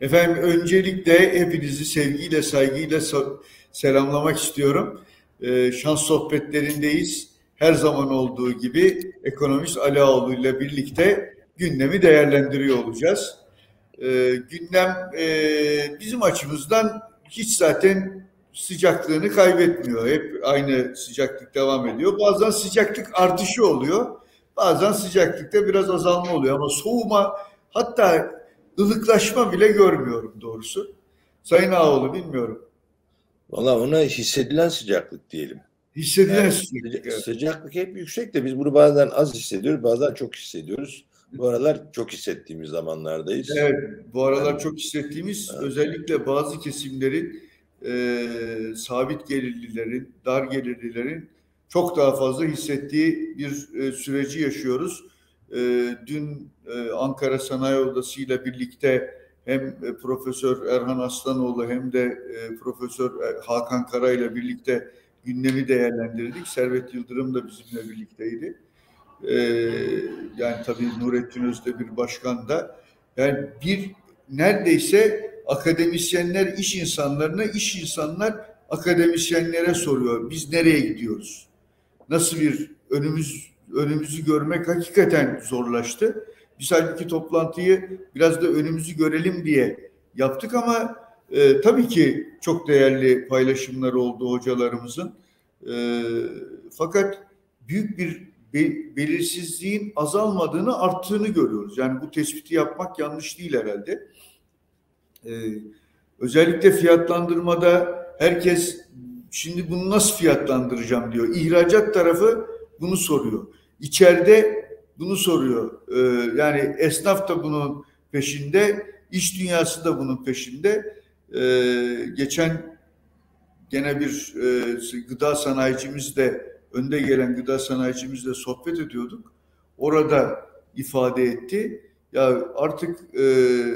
Efendim öncelikle hepinizi sevgiyle, saygıyla selamlamak istiyorum. Ee, şans sohbetlerindeyiz. Her zaman olduğu gibi ekonomist Ali Ağoğlu ile birlikte gündemi değerlendiriyor olacağız. Ee, gündem e, bizim açımızdan hiç zaten sıcaklığını kaybetmiyor. Hep aynı sıcaklık devam ediyor. Bazen sıcaklık artışı oluyor. Bazen sıcaklıkta biraz azalma oluyor ama soğuma hatta ılıklaşma bile görmüyorum doğrusu. Sayın Ağoğlu bilmiyorum. Valla ona hissedilen sıcaklık diyelim. Hissedilen yani sıcaklık. Evet. Sıcaklık hep yüksek de biz bunu bazen az hissediyoruz, bazen çok hissediyoruz. Bu aralar çok hissettiğimiz zamanlardayız. Evet, bu aralar yani, çok hissettiğimiz evet. özellikle bazı kesimlerin e, sabit gelirlilerin, dar gelirlilerin çok daha fazla hissettiği bir e, süreci yaşıyoruz. E, dün e, Ankara Sanayi Odası ile birlikte hem e, Profesör Erhan Aslanoğlu hem de e, Profesör e, Hakan Kara ile birlikte gündemi değerlendirdik. Servet Yıldırım da bizimle birlikteydi. E, yani tabii Nurettin Özdemir Başkan da. Yani bir neredeyse akademisyenler iş insanlarına, iş insanlar akademisyenlere soruyor. Biz nereye gidiyoruz? Nasıl bir önümüz önümüzü görmek hakikaten zorlaştı. Biz halbuki toplantıyı biraz da önümüzü görelim diye yaptık ama e, tabii ki çok değerli paylaşımlar oldu hocalarımızın. E, fakat büyük bir be, belirsizliğin azalmadığını, arttığını görüyoruz. Yani bu tespiti yapmak yanlış değil herhalde. E, özellikle fiyatlandırmada herkes şimdi bunu nasıl fiyatlandıracağım diyor. İhracat tarafı bunu soruyor. İçeride bunu soruyor. Ee, yani esnaf da bunun peşinde, iş dünyası da bunun peşinde. Ee, geçen gene bir e, gıda sanayicimizle, önde gelen gıda sanayicimizle sohbet ediyorduk. Orada ifade etti. Ya artık e,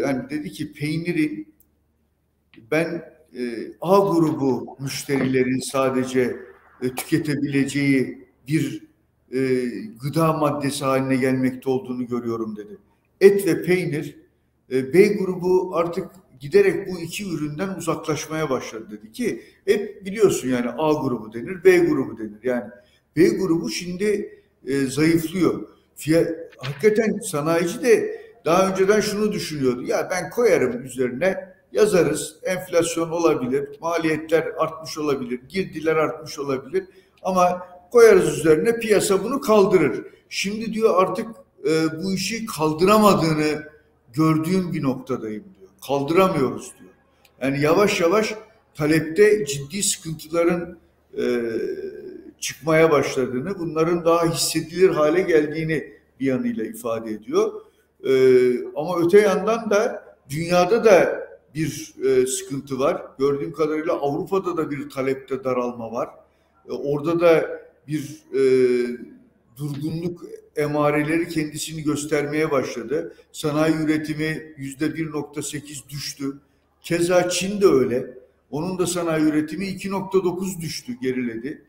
yani dedi ki peynirin ben e, A grubu müşterilerin sadece e, tüketebileceği bir e, gıda maddesi haline gelmekte olduğunu görüyorum dedi. Et ve peynir e, B grubu artık giderek bu iki üründen uzaklaşmaya başladı dedi ki hep biliyorsun yani A grubu denir, B grubu denir. Yani B grubu şimdi e, zayıflıyor. Fiyat, hakikaten sanayici de daha önceden şunu düşünüyordu. Ya ben koyarım üzerine yazarız. Enflasyon olabilir, maliyetler artmış olabilir, girdiler artmış olabilir. Ama koyarız üzerine piyasa bunu kaldırır. Şimdi diyor artık e, bu işi kaldıramadığını gördüğüm bir noktadayım diyor. Kaldıramıyoruz diyor. Yani yavaş yavaş talepte ciddi sıkıntıların e, çıkmaya başladığını, bunların daha hissedilir hale geldiğini bir yanıyla ifade ediyor. E, ama öte yandan da dünyada da bir e, sıkıntı var. Gördüğüm kadarıyla Avrupa'da da bir talepte daralma var. E, orada da bir e, durgunluk emareleri kendisini göstermeye başladı. Sanayi üretimi yüzde 1.8 düştü. Keza Çin de öyle. Onun da sanayi üretimi 2.9 düştü, geriledi.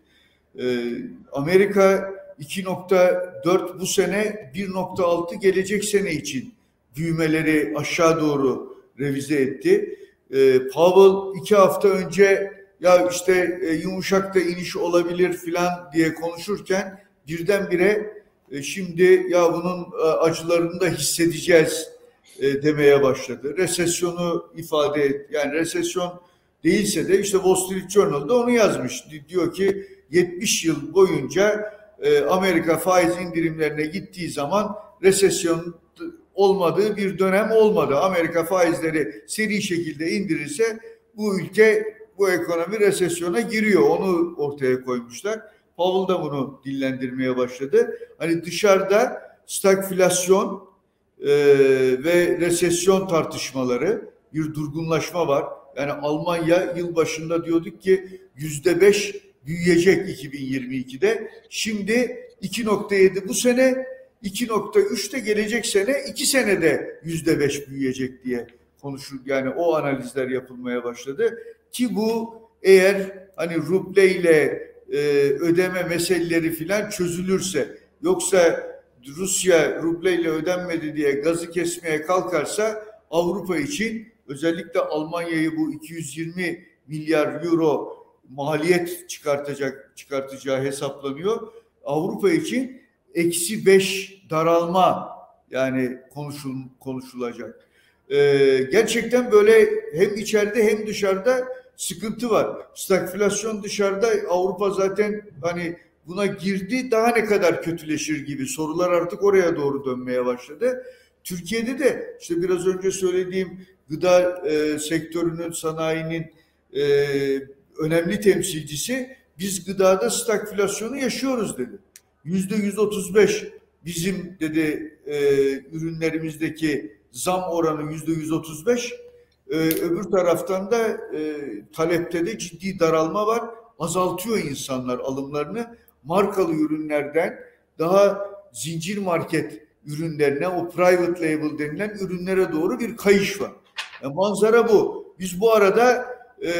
Ee, Amerika 2.4 bu sene 1.6 gelecek sene için büyümeleri aşağı doğru revize etti. Ee, Powell iki hafta önce ya işte e, yumuşak da iniş olabilir filan diye konuşurken birdenbire e, şimdi ya bunun e, acılarını da hissedeceğiz e, demeye başladı. Resesyonu ifade et. Yani resesyon değilse de işte Wall Street Journal'da onu yazmış. Diyor ki 70 yıl boyunca e, Amerika faiz indirimlerine gittiği zaman resesyon olmadığı bir dönem olmadı. Amerika faizleri seri şekilde indirirse bu ülke bu ekonomi resesyona giriyor. Onu ortaya koymuşlar. Powell da bunu dillendirmeye başladı. Hani dışarıda stagflasyon e, ve resesyon tartışmaları bir durgunlaşma var. Yani Almanya yıl başında diyorduk ki yüzde beş büyüyecek 2022'de. Şimdi 2.7 bu sene 2.3 de gelecek sene 2 senede yüzde beş büyüyecek diye konuşur. Yani o analizler yapılmaya başladı. Ki bu eğer hani rubleyle e, ödeme meseleleri filan çözülürse yoksa Rusya rubleyle ödenmedi diye gazı kesmeye kalkarsa Avrupa için özellikle Almanya'yı bu 220 milyar euro maliyet çıkartacak çıkartacağı hesaplanıyor. Avrupa için eksi beş daralma yani konuşul, konuşulacak. Ee, gerçekten böyle hem içeride hem dışarıda sıkıntı var. Stagflasyon dışarıda Avrupa zaten hani buna girdi daha ne kadar kötüleşir gibi sorular artık oraya doğru dönmeye başladı. Türkiye'de de işte biraz önce söylediğim gıda e, sektörünün, sanayinin e, önemli temsilcisi biz gıdada stagflasyonu yaşıyoruz dedi. Yüzde yüz otuz beş bizim dedi e, ürünlerimizdeki zam oranı yüzde yüz otuz beş. E, öbür taraftan da e, talepte de ciddi daralma var. Azaltıyor insanlar alımlarını. Markalı ürünlerden daha zincir market ürünlerine, o private label denilen ürünlere doğru bir kayış var. Yani manzara bu. Biz bu arada e,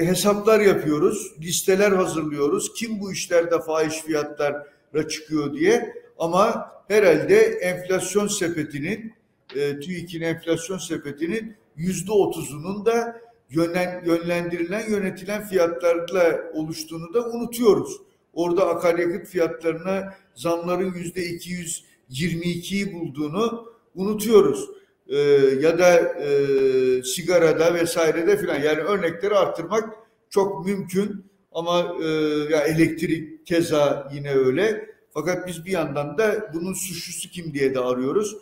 hesaplar yapıyoruz, listeler hazırlıyoruz. Kim bu işlerde fahiş fiyatlara çıkıyor diye. Ama herhalde enflasyon sepetinin, e, TÜİK'in enflasyon sepetinin yüzde otuzunun da yönlen, yönlendirilen, yönetilen fiyatlarla oluştuğunu da unutuyoruz. Orada akaryakıt fiyatlarına zamların yüzde 222'yi bulduğunu unutuyoruz. Ee, ya da e, sigarada vesairede filan yani örnekleri arttırmak çok mümkün ama e, ya elektrik keza yine öyle. Fakat biz bir yandan da bunun suçlusu kim diye de arıyoruz.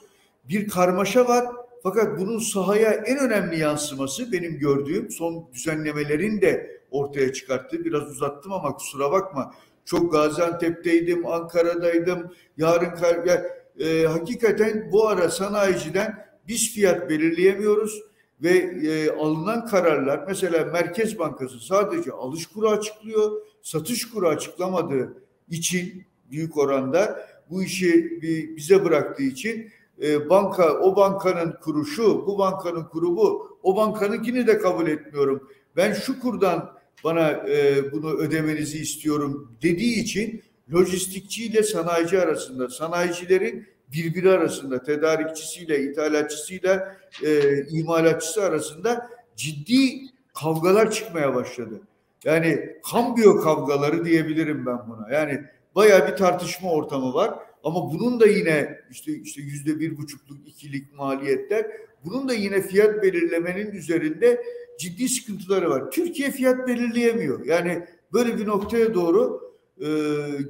Bir karmaşa var fakat bunun sahaya en önemli yansıması benim gördüğüm son düzenlemelerin de ortaya çıkarttığı biraz uzattım ama kusura bakma. Çok Gaziantep'teydim, Ankara'daydım. Yarın kar, ya, e, hakikaten bu ara sanayiciden biz fiyat belirleyemiyoruz ve e, alınan kararlar mesela Merkez Bankası sadece alış kuru açıklıyor, satış kuru açıklamadığı için büyük oranda bu işi bize bıraktığı için e, banka o bankanın kuru şu, bu bankanın kuru bu, o bankanınkini de kabul etmiyorum. Ben şu kurdan bana e, bunu ödemenizi istiyorum dediği için lojistikçi ile sanayici arasında sanayicilerin birbiri arasında tedarikçisiyle, ithalatçısıyla, e, imalatçısı arasında ciddi kavgalar çıkmaya başladı. Yani kambiyo kavgaları diyebilirim ben buna. Yani baya bir tartışma ortamı var. Ama bunun da yine işte işte yüzde bir buçukluk ikilik maliyetler bunun da yine fiyat belirlemenin üzerinde ciddi sıkıntıları var. Türkiye fiyat belirleyemiyor. Yani böyle bir noktaya doğru e,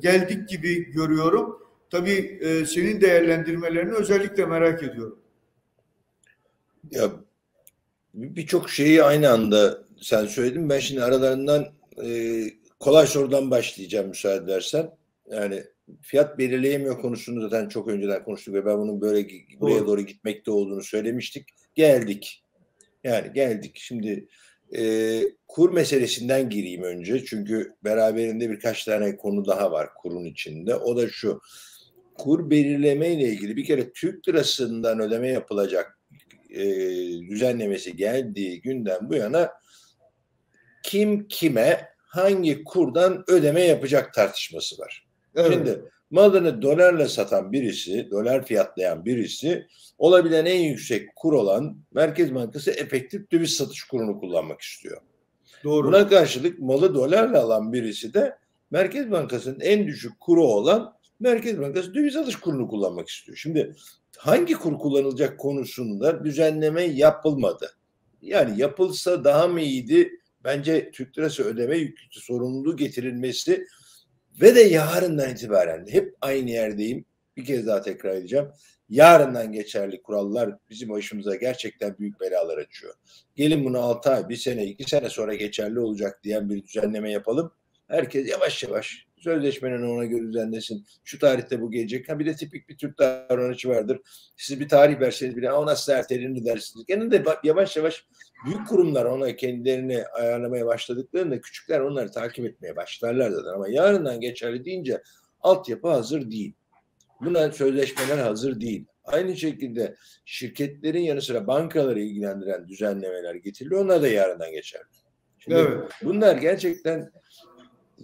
geldik gibi görüyorum. Tabii e, senin değerlendirmelerini özellikle merak ediyorum. Ya birçok şeyi aynı anda sen söyledin. Ben şimdi aralarından e, kolay sorudan başlayacağım müsaade edersen. Yani fiyat belirleyemiyor konusunu zaten çok önceden konuştuk ve ben bunun böyle buraya doğru, doğru gitmekte olduğunu söylemiştik. Geldik. Yani geldik. Şimdi e, kur meselesinden gireyim önce. Çünkü beraberinde birkaç tane konu daha var kurun içinde. O da şu kur belirleme ile ilgili bir kere Türk lirasından ödeme yapılacak e, düzenlemesi geldiği günden bu yana kim kime hangi kurdan ödeme yapacak tartışması var. Evet. Şimdi malını dolarla satan birisi, dolar fiyatlayan birisi olabilen en yüksek kur olan Merkez Bankası efektif döviz satış kurunu kullanmak istiyor. Doğru. Buna karşılık malı dolarla alan birisi de Merkez Bankası'nın en düşük kuru olan Merkez Bankası döviz alış kurunu kullanmak istiyor. Şimdi hangi kur kullanılacak konusunda düzenleme yapılmadı. Yani yapılsa daha mı iyiydi? Bence Türk lirası ödeme yükü sorumluluğu getirilmesi ve de yarından itibaren hep aynı yerdeyim. Bir kez daha tekrar edeceğim. Yarından geçerli kurallar bizim başımıza gerçekten büyük belalar açıyor. Gelin bunu 6 ay, bir sene, iki sene sonra geçerli olacak diyen bir düzenleme yapalım. Herkes yavaş yavaş Sözleşmenin ona göre düzenlesin. Şu tarihte bu gelecek. Ha bir de tipik bir Türk davranışı vardır. Siz bir tarih verseniz bile o nasıl ertelenir dersiniz. Gene de yavaş yavaş büyük kurumlar ona kendilerini ayarlamaya başladıklarında küçükler onları takip etmeye başlarlar zaten. Ama yarından geçerli deyince altyapı hazır değil. Buna sözleşmeler hazır değil. Aynı şekilde şirketlerin yanı sıra bankaları ilgilendiren düzenlemeler getiriliyor. Onlar da yarından geçerli. Şimdi evet. Bunlar gerçekten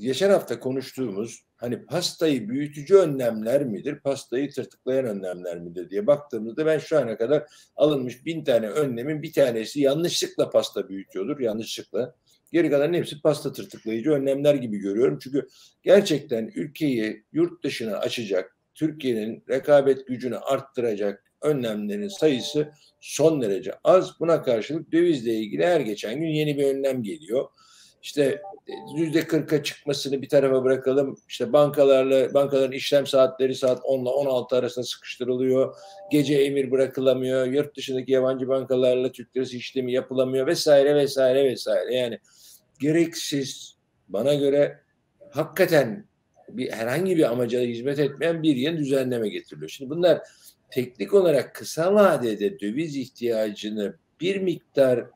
geçen hafta konuştuğumuz hani pastayı büyütücü önlemler midir, pastayı tırtıklayan önlemler midir diye baktığımızda ben şu ana kadar alınmış bin tane önlemin bir tanesi yanlışlıkla pasta büyütüyordur, yanlışlıkla. Geri kalan hepsi pasta tırtıklayıcı önlemler gibi görüyorum. Çünkü gerçekten ülkeyi yurt dışına açacak, Türkiye'nin rekabet gücünü arttıracak önlemlerin sayısı son derece az. Buna karşılık dövizle ilgili her geçen gün yeni bir önlem geliyor. İşte yüzde kırka çıkmasını bir tarafa bırakalım. İşte bankalarla bankaların işlem saatleri saat 10 ile 16 arasında sıkıştırılıyor. Gece emir bırakılamıyor. Yurt dışındaki yabancı bankalarla Türk lirası işlemi yapılamıyor vesaire vesaire vesaire. Yani gereksiz bana göre hakikaten bir herhangi bir amaca hizmet etmeyen bir yeni düzenleme getiriliyor. Şimdi bunlar teknik olarak kısa vadede döviz ihtiyacını bir miktar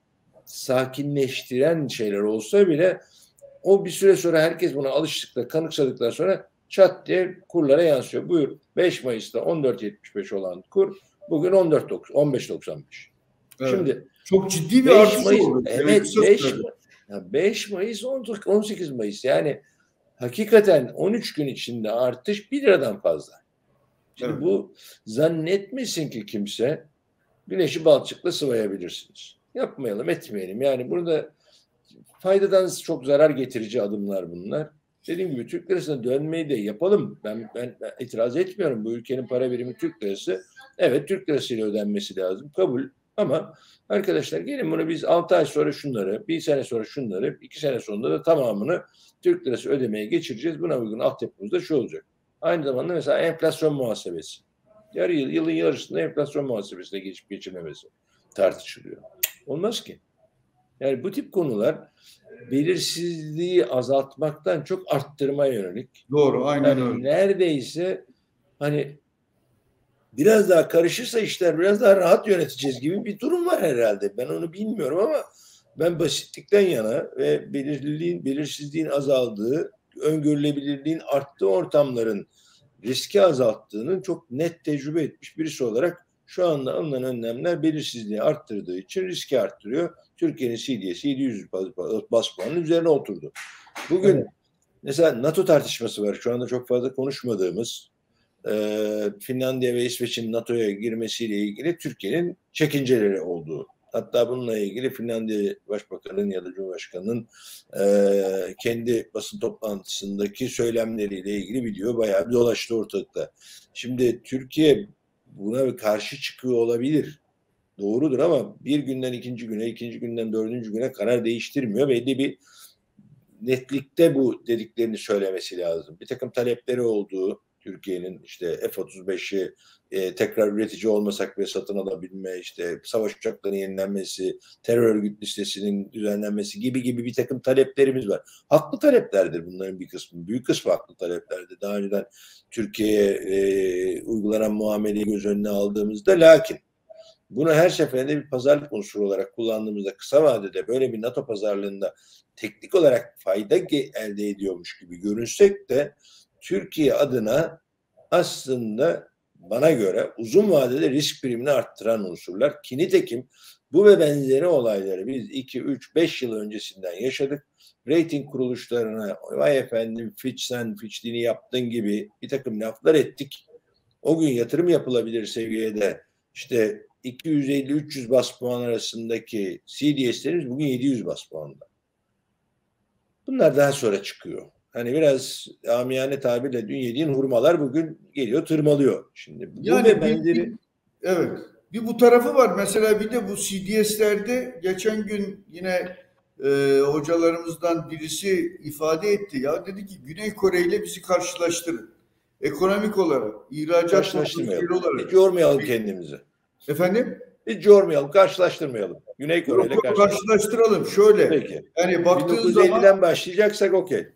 sakinleştiren şeyler olsa bile o bir süre sonra herkes buna alıştıkla kanıksadıktan sonra çat diye kurlara yansıyor. Buyur 5 Mayıs'ta 14.75 olan kur bugün 14 15.95. Evet. Şimdi çok ciddi bir artış Mayıs, oldu. Evet 5, 5 Mayıs 18 Mayıs yani hakikaten 13 gün içinde artış 1 liradan fazla. Şimdi evet. bu zannetmesin ki kimse güneşi balçıkla sıvayabilirsiniz. Yapmayalım, etmeyelim. Yani burada faydadan çok zarar getirici adımlar bunlar. Dediğim gibi Türk lirasına dönmeyi de yapalım. Ben, ben, ben itiraz etmiyorum. Bu ülkenin para birimi Türk lirası. Evet Türk lirasıyla ödenmesi lazım. Kabul. Ama arkadaşlar gelin bunu biz 6 ay sonra şunları, bir sene sonra şunları, iki sene sonunda da tamamını Türk lirası ödemeye geçireceğiz. Buna uygun altyapımızda şu olacak. Aynı zamanda mesela enflasyon muhasebesi. Yarı yıl, yılın yarısında enflasyon muhasebesine geçip geçirmemesi tartışılıyor. Olmaz ki. Yani bu tip konular belirsizliği azaltmaktan çok arttırmaya yönelik. Doğru, aynen yani öyle. Neredeyse hani biraz daha karışırsa işler biraz daha rahat yöneteceğiz gibi bir durum var herhalde. Ben onu bilmiyorum ama ben basitlikten yana ve belirliliğin, belirsizliğin azaldığı, öngörülebilirliğin arttığı ortamların riski azalttığının çok net tecrübe etmiş birisi olarak şu anda alınan önlemler belirsizliği arttırdığı için riski arttırıyor. Türkiye'nin CDS'i 700 bas puanın üzerine oturdu. Bugün evet. mesela NATO tartışması var. Şu anda çok fazla konuşmadığımız e, Finlandiya ve İsveç'in NATO'ya girmesiyle ilgili Türkiye'nin çekinceleri olduğu. Hatta bununla ilgili Finlandiya Başbakanı'nın ya da Cumhurbaşkanı'nın e, kendi basın toplantısındaki söylemleriyle ilgili video bayağı bir dolaştı ortalıkta. Şimdi Türkiye buna karşı çıkıyor olabilir. Doğrudur ama bir günden ikinci güne, ikinci günden dördüncü güne karar değiştirmiyor. Belli bir netlikte bu dediklerini söylemesi lazım. Bir takım talepleri olduğu, Türkiye'nin işte F-35'i e, tekrar üretici olmasak ve satın alabilme, işte savaş uçaklarının yenilenmesi, terör örgüt listesinin düzenlenmesi gibi gibi bir takım taleplerimiz var. Haklı taleplerdir bunların bir kısmı. Büyük kısmı haklı taleplerdir. Daha önceden Türkiye'ye e, uygulanan muameleyi göz önüne aldığımızda lakin bunu her seferinde bir pazarlık unsuru olarak kullandığımızda kısa vadede böyle bir NATO pazarlığında teknik olarak fayda elde ediyormuş gibi görünsek de Türkiye adına aslında bana göre uzun vadede risk primini arttıran unsurlar. Ki nitekim bu ve benzeri olayları biz 2, 3, 5 yıl öncesinden yaşadık. Rating kuruluşlarına vay efendim Fitch sen Fitch'liğini yaptın gibi bir takım laflar ettik. O gün yatırım yapılabilir seviyede işte 250-300 bas puan arasındaki CDS'lerimiz bugün 700 bas puanda. Bunlar daha sonra çıkıyor. Hani biraz amiyane tabirle dün yediğin hurmalar bugün geliyor tırmalıyor. Şimdi bu yani ve benzeri... Bir, evet. Bir bu tarafı var. Mesela bir de bu CDS'lerde geçen gün yine e, hocalarımızdan birisi ifade etti. Ya dedi ki Güney Kore ile bizi karşılaştırın. Ekonomik olarak, ihracat olarak. Hiç yormayalım kendimizi. Efendim? Hiç yormayalım, karşılaştırmayalım. Güney Kore ile karşılaştıralım. Şöyle. Peki. Yani baktığın 1950'den zaman başlayacaksak okey.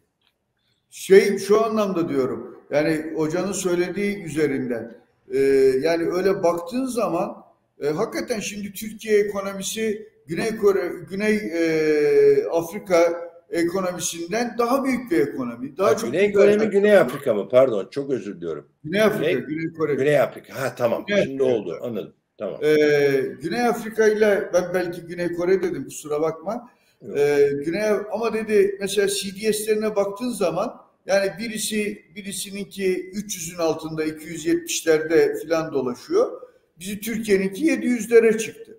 Şey şu anlamda diyorum. Yani hocanın söylediği üzerinden. E, yani öyle baktığın zaman e, hakikaten şimdi Türkiye ekonomisi Güney Kore, Güney e, Afrika ekonomisinden daha büyük bir ekonomi. Daha ha, çok Güney Kore mi Güney Afrika mı? Pardon çok özür diliyorum. Güney Afrika, Güney, Güney Kore. Güney Afrika. Ha tamam. Güney Şimdi Afrika. oldu. Anladım. Tamam. Ee, Güney Afrika ile ben belki Güney Kore dedim kusura bakma. Ee, Güney ama dedi mesela CDS'lerine baktığın zaman yani birisi birisininki 300'ün altında 270'lerde filan dolaşıyor. Bizi Türkiye'ninki 700'lere çıktı.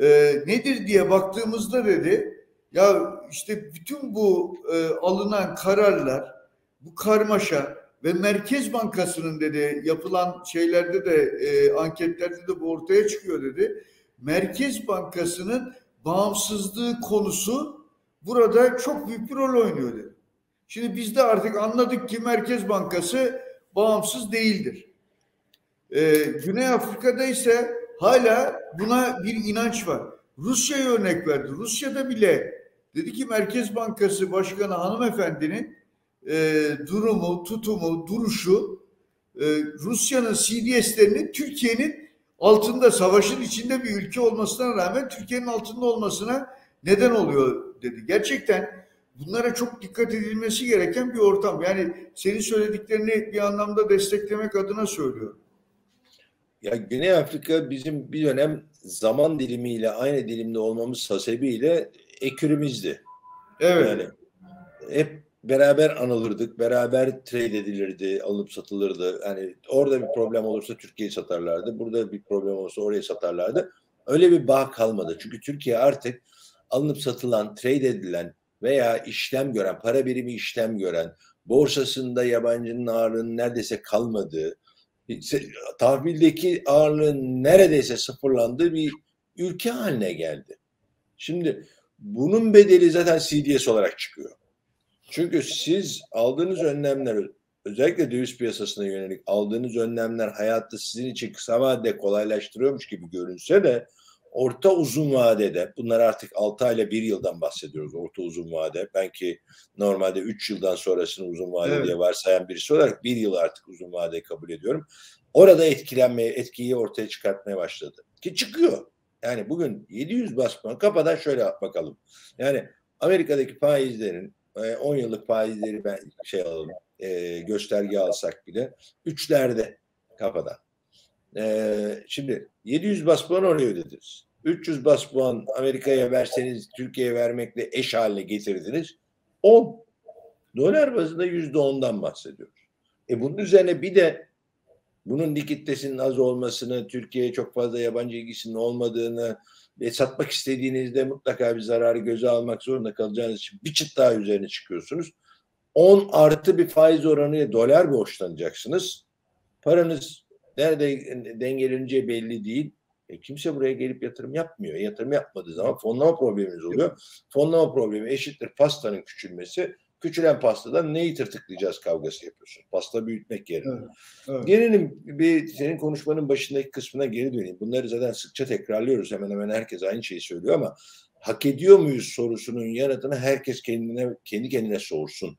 Ee, nedir diye baktığımızda dedi ya işte bütün bu e, alınan kararlar bu karmaşa ve Merkez Bankası'nın dedi yapılan şeylerde de e, anketlerde de bu ortaya çıkıyor dedi. Merkez Bankası'nın bağımsızlığı konusu burada çok büyük bir rol oynuyor dedi. Şimdi biz de artık anladık ki Merkez Bankası bağımsız değildir. Ee, Güney Afrika'da ise hala buna bir inanç var. Rusya'ya örnek verdi. Rusya'da bile dedi ki Merkez Bankası Başkanı hanımefendinin e, durumu, tutumu, duruşu e, Rusya'nın CDS'lerinin Türkiye'nin altında savaşın içinde bir ülke olmasına rağmen Türkiye'nin altında olmasına neden oluyor dedi. Gerçekten bunlara çok dikkat edilmesi gereken bir ortam. Yani senin söylediklerini bir anlamda desteklemek adına söylüyorum. Ya Güney Afrika bizim bir dönem zaman dilimiyle aynı dilimde olmamız hasebiyle ekürümüzdü. Evet. Yani hep beraber anılırdık, beraber trade edilirdi, alıp satılırdı. Yani orada bir problem olursa Türkiye'yi satarlardı, burada bir problem olursa oraya satarlardı. Öyle bir bağ kalmadı. Çünkü Türkiye artık alınıp satılan, trade edilen veya işlem gören, para birimi işlem gören, borsasında yabancının ağırlığının neredeyse kalmadığı, tahvildeki ağırlığın neredeyse sıfırlandığı bir ülke haline geldi. Şimdi bunun bedeli zaten CDS olarak çıkıyor. Çünkü siz aldığınız önlemler özellikle döviz piyasasına yönelik aldığınız önlemler hayatta sizin için kısa vadede kolaylaştırıyormuş gibi görünse de orta uzun vadede bunlar artık 6 ayla 1 yıldan bahsediyoruz orta uzun vade. Ben ki normalde 3 yıldan sonrasını uzun vade evet. diye varsayan birisi olarak 1 yıl artık uzun vade kabul ediyorum. Orada etkilenmeye, etkiyi ortaya çıkartmaya başladı. Ki çıkıyor. Yani bugün 700 bas puan kafadan şöyle bakalım. Yani Amerika'daki faizlerin 10 yıllık faizleri ben şey alalım e, gösterge alsak bile üçlerde kafadan. E, şimdi 700 bas puan oraya ödediniz. 300 bas puan Amerika'ya verseniz Türkiye'ye vermekle eş haline getirdiniz. 10. Dolar bazında yüzde ondan bahsediyoruz. E bunun üzerine bir de bunun likiditesinin az olmasını, Türkiye'ye çok fazla yabancı ilgisinin olmadığını ve satmak istediğinizde mutlaka bir zararı göze almak zorunda kalacağınız için bir çıt daha üzerine çıkıyorsunuz. 10 artı bir faiz oranı dolar borçlanacaksınız. Paranız nerede dengeleneceği belli değil. E, kimse buraya gelip yatırım yapmıyor. Yatırım yapmadığı zaman fonlama problemimiz oluyor. Fonlama problemi eşittir pastanın küçülmesi. Küçülen pastadan neyi tırtıklayacağız kavgası yapıyorsun. Pasta büyütmek yerine. Evet, evet. Gelelim bir senin konuşmanın başındaki kısmına geri döneyim. Bunları zaten sıkça tekrarlıyoruz. Hemen hemen herkes aynı şeyi söylüyor ama hak ediyor muyuz sorusunun yanıtını herkes kendine kendi kendine sorsun.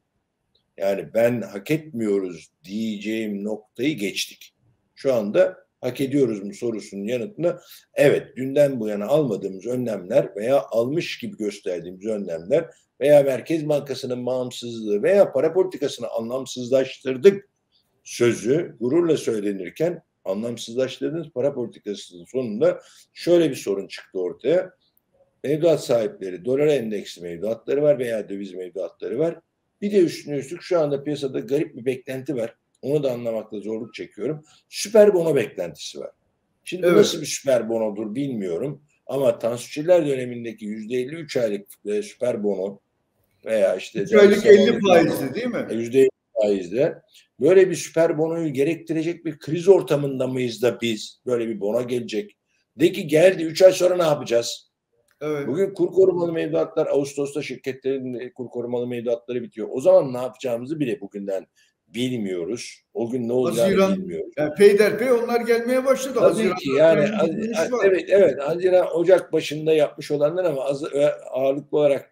Yani ben hak etmiyoruz diyeceğim noktayı geçtik. Şu anda hak ediyoruz mu sorusunun yanıtını evet dünden bu yana almadığımız önlemler veya almış gibi gösterdiğimiz önlemler veya Merkez Bankası'nın bağımsızlığı veya para politikasını anlamsızlaştırdık sözü gururla söylenirken anlamsızlaştırdığınız para politikasının sonunda şöyle bir sorun çıktı ortaya. Mevduat sahipleri dolar endeksli mevduatları var veya döviz mevduatları var. Bir de üstüne üstlük şu anda piyasada garip bir beklenti var. Onu da anlamakta zorluk çekiyorum. Süper bono beklentisi var. Şimdi evet. nasıl bir süper bonodur bilmiyorum. Ama Tansu dönemindeki yüzde 53 aylık e, süper bono veya işte 3 aylık 50 faizli değil mi? Yüzde 50 faizde. Böyle bir süper bonoyu gerektirecek bir kriz ortamında mıyız da biz böyle bir bono gelecek? De ki geldi 3 ay sonra ne yapacağız? Evet. Bugün kur korumalı mevduatlar Ağustos'ta şirketlerin kur korumalı mevduatları bitiyor. O zaman ne yapacağımızı bile bugünden bilmiyoruz. O gün ne olacağını Haziran, bilmiyoruz. Yani peyderpey onlar gelmeye başladı. Tabii Haziran, ki yani evet evet Haziran Ocak başında yapmış olanlar ama az, ağırlıklı olarak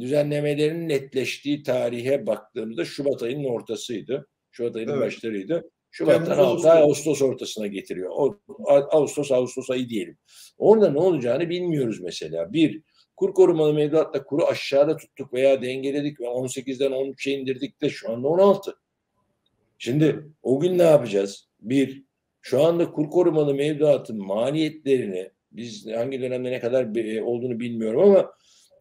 düzenlemelerin netleştiği tarihe baktığımızda Şubat ayının ortasıydı. Şubat ayının evet. başlarıydı. Şubat'tan 6 ay Ağustos ortasına getiriyor. O, Ağustos Ağustos ayı diyelim. Orada ne olacağını bilmiyoruz mesela. Bir, kur korumalı mevduatla kuru aşağıda tuttuk veya dengeledik ve 18'den 13'e indirdik de şu anda 16. Şimdi o gün ne yapacağız? Bir, şu anda kur korumalı mevduatın maliyetlerini biz hangi dönemde ne kadar olduğunu bilmiyorum ama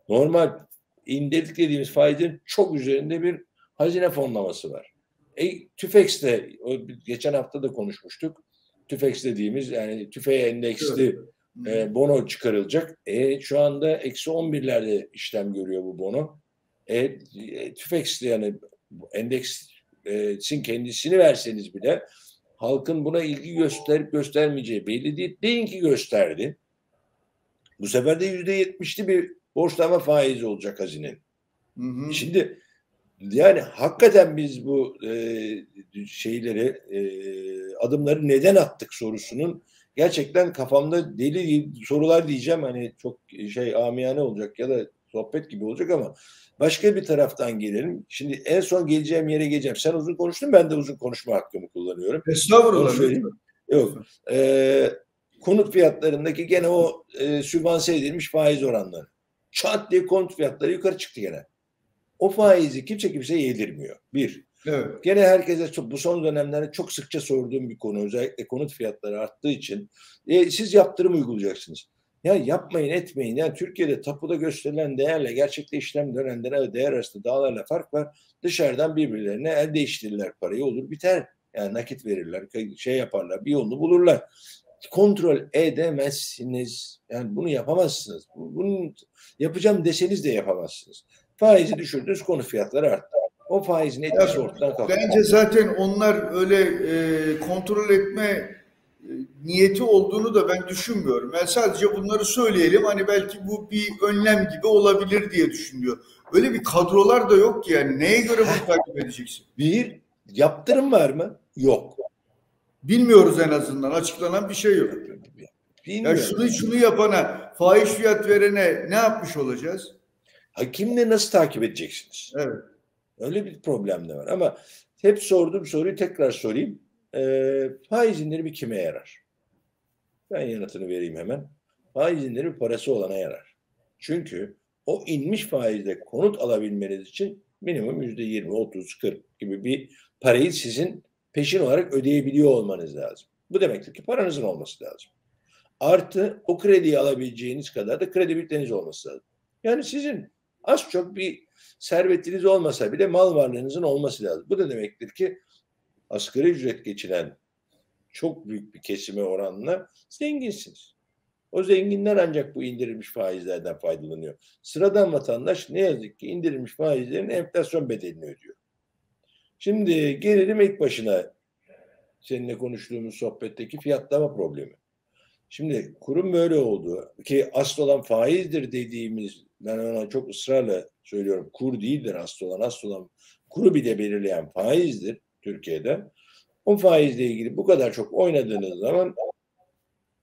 normal indirdik dediğimiz faizin çok üzerinde bir hazine fonlaması var. E, TÜFEX'te geçen hafta da konuşmuştuk. TÜFEX dediğimiz yani tüfeğe endeksli e, bono çıkarılacak. E, şu anda eksi 11'lerde işlem görüyor bu bono. E, e TÜFEX yani endeksin kendisini verseniz bile halkın buna ilgi gösterip göstermeyeceği belli değil. Deyin ki gösterdi. Bu sefer de yüzde yetmişli bir borçlama faizi olacak hazinenin. Hı hı. Şimdi yani hakikaten biz bu e, şeyleri e, adımları neden attık sorusunun gerçekten kafamda deli sorular diyeceğim hani çok şey amiyane olacak ya da sohbet gibi olacak ama başka bir taraftan gelelim. Şimdi en son geleceğim yere geleceğim. Sen uzun konuştun ben de uzun konuşma hakkımı kullanıyorum. Estağfurullah. Yok. Ee, konut fiyatlarındaki gene o e, sübvanse edilmiş faiz oranları. Çat diye konut fiyatları yukarı çıktı gene. O faizi kimse kimseye yedirmiyor. Bir. Evet. Gene herkese çok, bu son dönemlerde çok sıkça sorduğum bir konu. Özellikle konut fiyatları arttığı için. E, siz yaptırım uygulayacaksınız. Ya yapmayın etmeyin. Yani Türkiye'de tapuda gösterilen değerle gerçekte işlem dönenlere değer arasında dağlarla fark var. Dışarıdan birbirlerine el değiştirirler parayı olur biter. Yani nakit verirler, şey yaparlar, bir yolunu bulurlar. Kontrol edemezsiniz. Yani bunu yapamazsınız. Bunu yapacağım deseniz de yapamazsınız. Faizi düşürdünüz, konu fiyatları arttı. O faizin etkisi ortadan kalktı. Bence zaten onlar öyle e, kontrol etme niyeti olduğunu da ben düşünmüyorum. Yani sadece bunları söyleyelim hani belki bu bir önlem gibi olabilir diye düşünüyor. Öyle bir kadrolar da yok ki yani neye göre bunu takip edeceksin? Bir yaptırım var mı? Yok. Bilmiyoruz en azından açıklanan bir şey yok. Bilmiyorum. Ya şunu şunu yapana, faiz fiyat verene ne yapmış olacağız? Hakimle nasıl takip edeceksiniz? Evet. Öyle bir problem de var ama hep sorduğum soruyu tekrar sorayım. E, faiz indirimi kime yarar? Ben yanıtını vereyim hemen. Faiz indirimi parası olana yarar. Çünkü o inmiş faizde konut alabilmeniz için minimum yüzde yirmi, otuz, kırk gibi bir parayı sizin peşin olarak ödeyebiliyor olmanız lazım. Bu demektir ki paranızın olması lazım. Artı o krediyi alabileceğiniz kadar da kredibiliteniz olması lazım. Yani sizin az çok bir servetiniz olmasa bile mal varlığınızın olması lazım. Bu da demektir ki asgari ücret geçiren çok büyük bir kesime oranla zenginsiniz. O zenginler ancak bu indirilmiş faizlerden faydalanıyor. Sıradan vatandaş ne yazık ki indirilmiş faizlerin enflasyon bedelini ödüyor. Şimdi gelelim ilk başına seninle konuştuğumuz sohbetteki fiyatlama problemi. Şimdi kurum böyle oldu ki asıl olan faizdir dediğimiz ben ona çok ısrarla söylüyorum kur değildir asıl olan asıl olan kuru bir de belirleyen faizdir. Türkiye'de. O faizle ilgili bu kadar çok oynadığınız zaman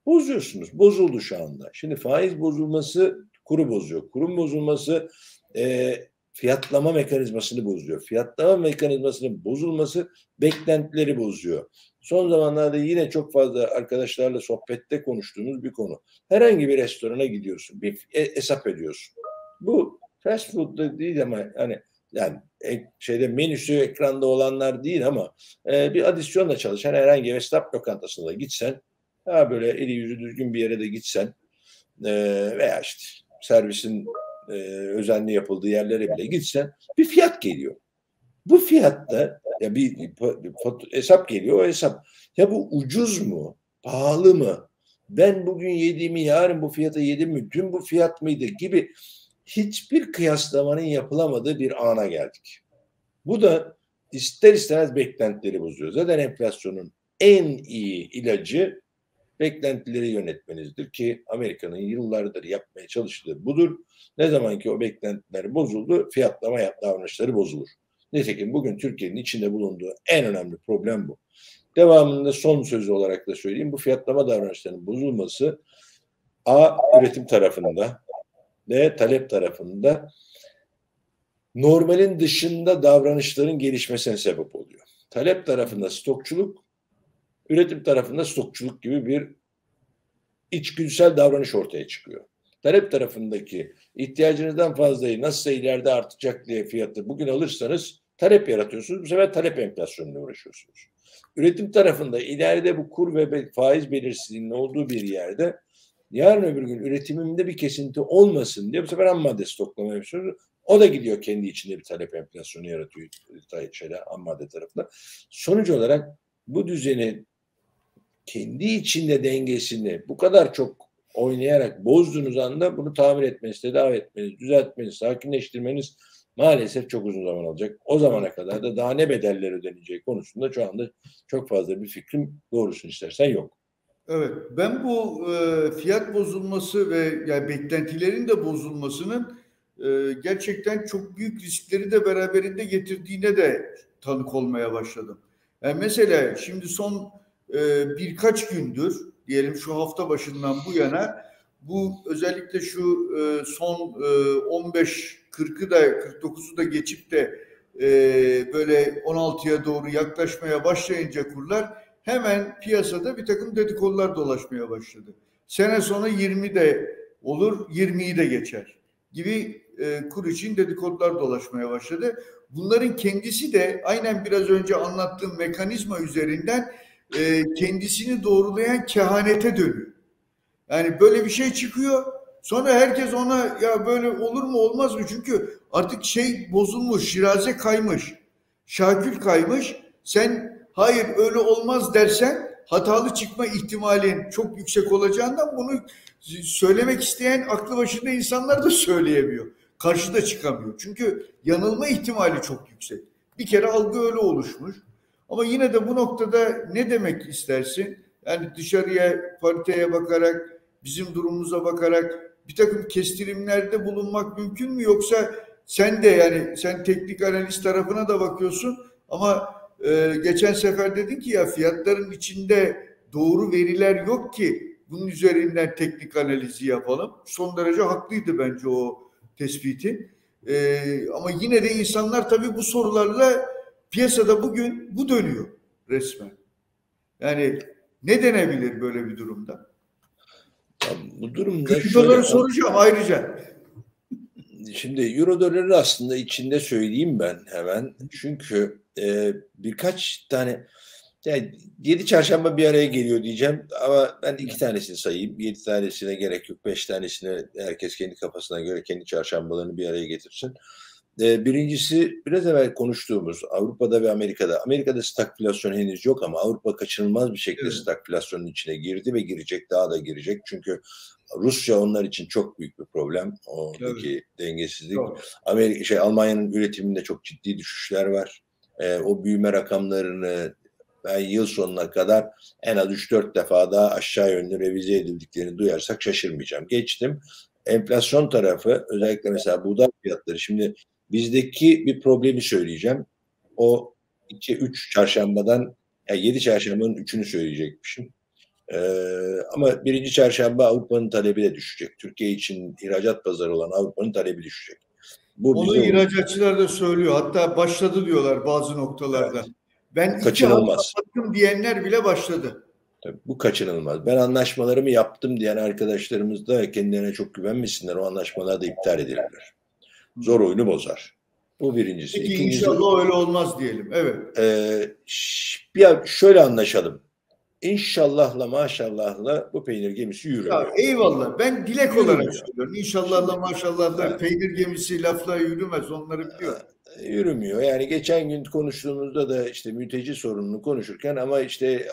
bozuyorsunuz. Bozuldu şu anda. Şimdi faiz bozulması kuru bozuyor. Kurun bozulması e, fiyatlama mekanizmasını bozuyor. Fiyatlama mekanizmasının bozulması beklentileri bozuyor. Son zamanlarda yine çok fazla arkadaşlarla sohbette konuştuğumuz bir konu. Herhangi bir restorana gidiyorsun, bir e, hesap ediyorsun. Bu fast food değil ama hani yani şeyde menüsü ekranda olanlar değil ama e, bir adisyonla çalışan herhangi bir esnaf lokantasına gitsen daha böyle eli yüzü düzgün bir yere de gitsen e, veya işte servisin e, özenli yapıldığı yerlere bile gitsen bir fiyat geliyor. Bu fiyatta ya bir, bir hesap geliyor o hesap. Ya bu ucuz mu? Pahalı mı? Ben bugün yediğimi yarın bu fiyata yedim mi? Dün bu fiyat mıydı? Gibi hiçbir kıyaslamanın yapılamadığı bir ana geldik. Bu da ister istemez beklentileri bozuyor. Zaten enflasyonun en iyi ilacı beklentileri yönetmenizdir ki Amerika'nın yıllardır yapmaya çalıştığı budur. Ne zaman ki o beklentiler bozuldu, fiyatlama davranışları bozulur. Nitekim bugün Türkiye'nin içinde bulunduğu en önemli problem bu. Devamında son sözü olarak da söyleyeyim. Bu fiyatlama davranışlarının bozulması A üretim tarafında, B talep tarafında normalin dışında davranışların gelişmesine sebep oluyor. Talep tarafında stokçuluk, üretim tarafında stokçuluk gibi bir içgüdüsel davranış ortaya çıkıyor. Talep tarafındaki ihtiyacınızdan fazlayı nasılsa ileride artacak diye fiyatı bugün alırsanız talep yaratıyorsunuz. Bu sefer talep enflasyonuna uğraşıyorsunuz. Üretim tarafında ileride bu kur ve faiz belirsizliğinin olduğu bir yerde Yarın öbür gün üretimimde bir kesinti olmasın diye bu sefer ham madde stoklama yapıyoruz. O da gidiyor kendi içinde bir talep enflasyonu yaratıyor şeyler, ham madde tarafında. Sonuç olarak bu düzenin kendi içinde dengesini bu kadar çok oynayarak bozduğunuz anda bunu tamir etmeniz, tedavi etmeniz, düzeltmeniz, sakinleştirmeniz maalesef çok uzun zaman alacak. O zamana kadar da daha ne bedeller ödeneceği konusunda şu anda çok fazla bir fikrim doğrusunu istersen yok. Evet, ben bu e, fiyat bozulması ve yani beklentilerin de bozulmasının e, gerçekten çok büyük riskleri de beraberinde getirdiğine de tanık olmaya başladım. Yani mesela şimdi son e, birkaç gündür diyelim şu hafta başından bu yana bu özellikle şu e, son e, 15 40'ı da 49'u da geçip de e, böyle 16'ya doğru yaklaşmaya başlayınca kurlar hemen piyasada bir takım dedikodular dolaşmaya başladı. Sene sonu 20 de olur 20'yi de geçer gibi e, kur için dedikodular dolaşmaya başladı. Bunların kendisi de aynen biraz önce anlattığım mekanizma üzerinden e, kendisini doğrulayan kehanete dönüyor. Yani böyle bir şey çıkıyor. Sonra herkes ona ya böyle olur mu olmaz mı? Çünkü artık şey bozulmuş, şiraze kaymış. Şakül kaymış. Sen hayır öyle olmaz dersen hatalı çıkma ihtimalin çok yüksek olacağından bunu söylemek isteyen aklı başında insanlar da söyleyemiyor. Karşıda çıkamıyor. Çünkü yanılma ihtimali çok yüksek. Bir kere algı öyle oluşmuş. Ama yine de bu noktada ne demek istersin? Yani dışarıya, pariteye bakarak, bizim durumumuza bakarak bir takım kestirimlerde bulunmak mümkün mü? Yoksa sen de yani sen teknik analiz tarafına da bakıyorsun ama e, geçen sefer dedin ki ya fiyatların içinde doğru veriler yok ki bunun üzerinden teknik analizi yapalım. Son derece haklıydı bence o tespitin. E, ama yine de insanlar tabii bu sorularla piyasada bugün bu dönüyor resmen. Yani ne denebilir böyle bir durumda? Ya bu durumda Kriptoları soracağım ayrıca. Şimdi euro doları aslında içinde söyleyeyim ben hemen. Çünkü e, birkaç tane yani yedi çarşamba bir araya geliyor diyeceğim ama ben iki tanesini sayayım. Yedi tanesine gerek yok. Beş tanesine herkes kendi kafasına göre kendi çarşambalarını bir araya getirsin. Ee, birincisi biraz evvel konuştuğumuz Avrupa'da ve Amerika'da. Amerika'da stagflasyon henüz yok ama Avrupa kaçınılmaz bir şekilde evet. stagflasyonun içine girdi ve girecek daha da girecek. Çünkü Rusya onlar için çok büyük bir problem. Oradaki evet. dengesizlik. Amerika şey Almanya'nın üretiminde çok ciddi düşüşler var. Ee, o büyüme rakamlarını ben yıl sonuna kadar en az 3-4 defa daha aşağı yönlü revize edildiklerini duyarsak şaşırmayacağım. Geçtim. Enflasyon tarafı özellikle mesela buğday fiyatları şimdi bizdeki bir problemi söyleyeceğim. O 2-3 çarşambadan yani 7 çarşambanın 3'ünü söyleyecekmişim. Ee, ama birinci çarşamba Avrupa'nın talebi de düşecek. Türkiye için ihracat pazarı olan Avrupa'nın talebi düşecek. Bu Onu ihracatçılar da söylüyor. Hatta başladı diyorlar bazı noktalarda. Evet. Ben kaçınılmaz. iki diyenler bile başladı. Tabii, bu kaçınılmaz. Ben anlaşmalarımı yaptım diyen arkadaşlarımız da kendilerine çok güvenmesinler. O anlaşmalar da iptal edilirler. Zor oyunu bozar. Bu birincisi. Peki İkincisi, inşallah öyle olmaz diyelim. Evet. E, bir şöyle anlaşalım. İnşallahla maşallahla bu peynir gemisi yürüyor. Ya eyvallah. Ben dilek yürümüyor. olarak söylüyorum. İnşallahla maşallahla evet. peynir gemisi lafla yürümez. Onları biliyorum. Yürümüyor. Yani geçen gün konuştuğumuzda da işte mülteci sorununu konuşurken ama işte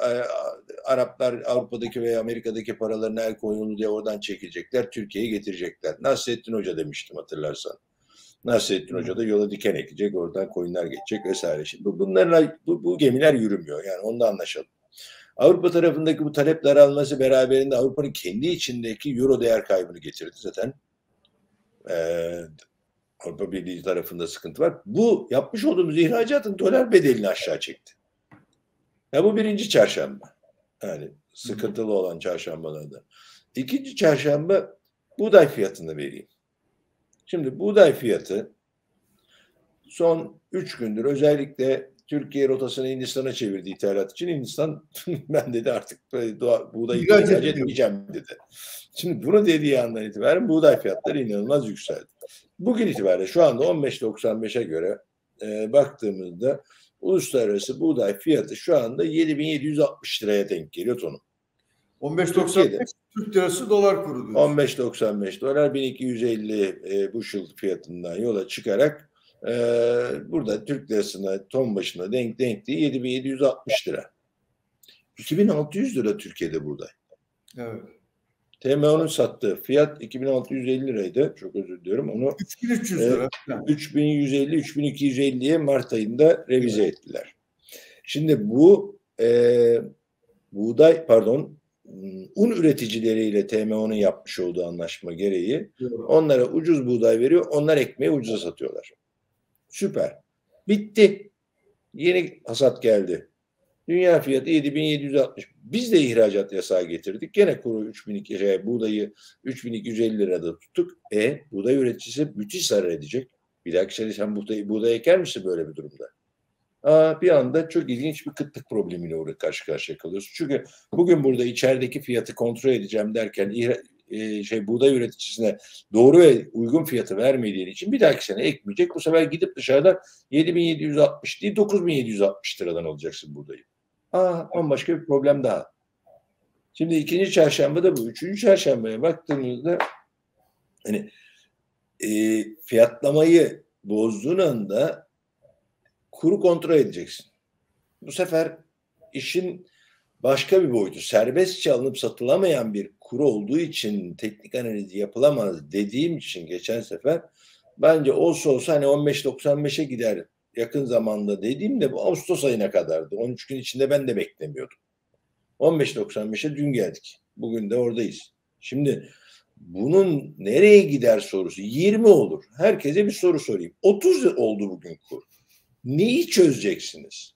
Araplar Avrupa'daki veya Amerika'daki paralarına el koyuldu diye oradan çekilecekler. Türkiye'ye getirecekler. Nasrettin Hoca demiştim hatırlarsan. Nasrettin Hoca da yola diken ekecek, oradan koyunlar geçecek vesaire. Şimdi bunlarla bu, bu gemiler yürümüyor. Yani onu da anlaşalım. Avrupa tarafındaki bu talep daralması beraberinde Avrupa'nın kendi içindeki euro değer kaybını getirdi zaten. Ee, Avrupa Birliği tarafında sıkıntı var. Bu yapmış olduğumuz ihracatın dolar bedelini aşağı çekti. Ya bu birinci çarşamba. Yani sıkıntılı olan çarşambalarda. İkinci çarşamba buğday fiyatını vereyim. Şimdi buğday fiyatı son üç gündür özellikle Türkiye rotasını Hindistan'a çevirdi ithalat için. Hindistan ben dedi artık buğday ihraç etmeyeceğim dedi. Şimdi bunu dediği andan itibaren buğday fiyatları inanılmaz yükseldi. Bugün itibariyle şu anda 15.95'e göre e, baktığımızda uluslararası buğday fiyatı şu anda 7760 liraya denk geliyor tonu. 15.95 Türk lirası dolar kuru diyorsun. 15.95 dolar 1250 e, bushel fiyatından yola çıkarak e, burada Türk lirasına ton başına denk denkliği 7760 lira. 2600 lira Türkiye'de buğday. Evet. TMO'nun sattığı fiyat 2650 liraydı. Çok özür diliyorum. Onu 3300 lira. e, 3150-3250'ye Mart ayında revize ettiler. Şimdi bu e, buğday pardon un üreticileriyle TMO'nun yapmış olduğu anlaşma gereği onlara ucuz buğday veriyor. Onlar ekmeği ucuza satıyorlar. Süper. Bitti. Yeni hasat geldi. Dünya fiyatı 7760. Biz de ihracat yasağı getirdik. Gene kuru 3200 şey, buğdayı 3250 lirada tuttuk. E buğday üreticisi müthiş zarar edecek. Bir dahaki sene sen buğday, buğday eker misin böyle bir durumda? Aa, bir anda çok ilginç bir kıtlık problemiyle oraya karşı karşıya kalıyorsun. Çünkü bugün burada içerideki fiyatı kontrol edeceğim derken e, şey buğday üreticisine doğru ve uygun fiyatı vermediği için bir dahaki sene ekmeyecek. Bu sefer gidip dışarıdan 7760 değil 9760 liradan alacaksın buğdayı. Aa, bambaşka bir problem daha. Şimdi ikinci çarşamba da bu. Üçüncü çarşambaya baktığımızda hani e, fiyatlamayı bozduğun anda kuru kontrol edeceksin. Bu sefer işin başka bir boyutu. Serbestçe alınıp satılamayan bir kuru olduğu için teknik analizi yapılamaz dediğim için geçen sefer bence olsa olsa hani 15.95'e gider yakın zamanda dediğimde bu Ağustos ayına kadardı. 13 gün içinde ben de beklemiyordum. 15.95'e dün geldik. Bugün de oradayız. Şimdi bunun nereye gider sorusu 20 olur. Herkese bir soru sorayım. 30 oldu bugün kur. Neyi çözeceksiniz?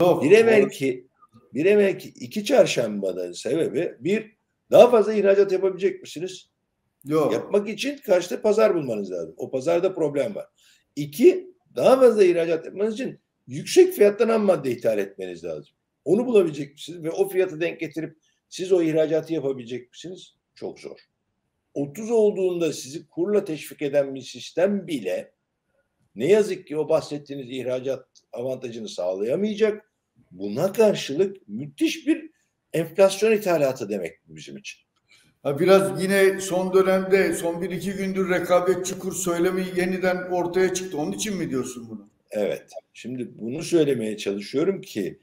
Yok, bir evvelki bir evvelki iki çarşambadan sebebi bir daha fazla ihracat yapabilecek misiniz? Yok. Yapmak için karşıda pazar bulmanız lazım. O pazarda problem var. İki, daha fazla ihracat yapmanız için yüksek fiyattan ham madde ithal etmeniz lazım. Onu bulabilecek misiniz? Ve o fiyatı denk getirip siz o ihracatı yapabilecek misiniz? Çok zor. 30 olduğunda sizi kurla teşvik eden bir sistem bile ne yazık ki o bahsettiğiniz ihracat avantajını sağlayamayacak. Buna karşılık müthiş bir enflasyon ithalatı demek bizim için. Ha biraz yine son dönemde son bir iki gündür rekabetçi kur söylemi yeniden ortaya çıktı. Onun için mi diyorsun bunu? Evet. Şimdi bunu söylemeye çalışıyorum ki